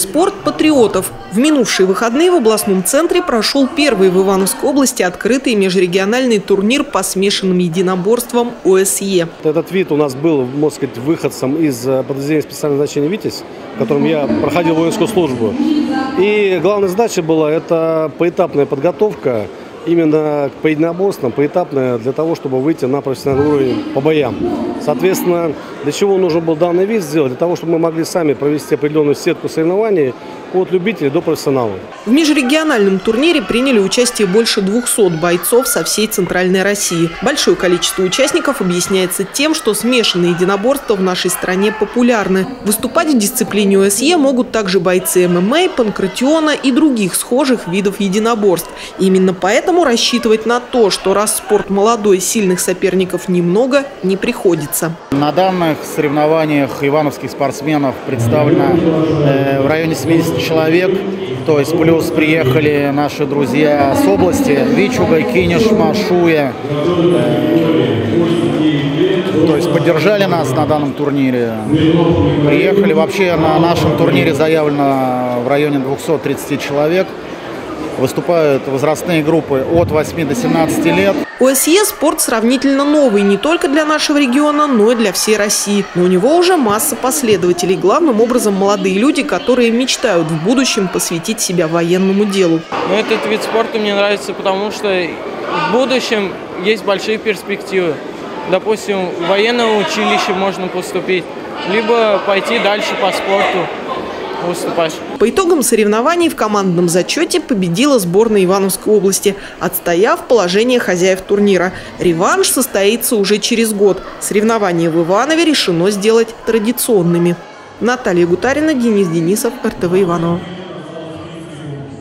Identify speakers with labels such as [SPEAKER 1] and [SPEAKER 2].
[SPEAKER 1] Спорт патриотов. В минувшие выходные в областном центре прошел первый в Ивановской области открытый межрегиональный турнир по смешанным единоборствам ОСЕ.
[SPEAKER 2] Этот вид у нас был, можно сказать, выходцем из э, подразделения специального значения «Витязь», в котором я проходил воинскую службу. И главная задача была – это поэтапная подготовка именно по единоборствам, поэтапная, для того, чтобы выйти на профессиональный уровень по боям. Соответственно, для чего нужен был данный вид сделать? Для того, чтобы мы могли сами провести определенную сетку соревнований от любителей до профессионалов.
[SPEAKER 1] В межрегиональном турнире приняли участие больше 200 бойцов со всей Центральной России. Большое количество участников объясняется тем, что смешанные единоборства в нашей стране популярны. Выступать в дисциплине ОСЕ могут также бойцы ММА, панкратиона и других схожих видов единоборств. Именно поэтому рассчитывать на то, что раз спорт молодой, сильных соперников немного, не приходится.
[SPEAKER 3] На данных соревнованиях ивановских спортсменов представлено э, в районе 70 человек. То есть плюс приехали наши друзья с области Вичуга, Кинешма, Шуя. Э, то есть поддержали нас на данном турнире. Приехали. Вообще на нашем турнире заявлено в районе 230 человек. Выступают возрастные группы от 8 до 17 лет.
[SPEAKER 1] ОСЕ – спорт сравнительно новый не только для нашего региона, но и для всей России. Но у него уже масса последователей, главным образом молодые люди, которые мечтают в будущем посвятить себя военному делу.
[SPEAKER 4] Но этот вид спорта мне нравится, потому что в будущем есть большие перспективы. Допустим, в военное училище можно поступить, либо пойти дальше по спорту выступать.
[SPEAKER 1] По итогам соревнований в командном зачете победила сборная Ивановской области, отстояв положение хозяев турнира. Реванш состоится уже через год. Соревнования в Иванове решено сделать традиционными. Наталья Гутарина, Денис Денисов, РТВ Иваново.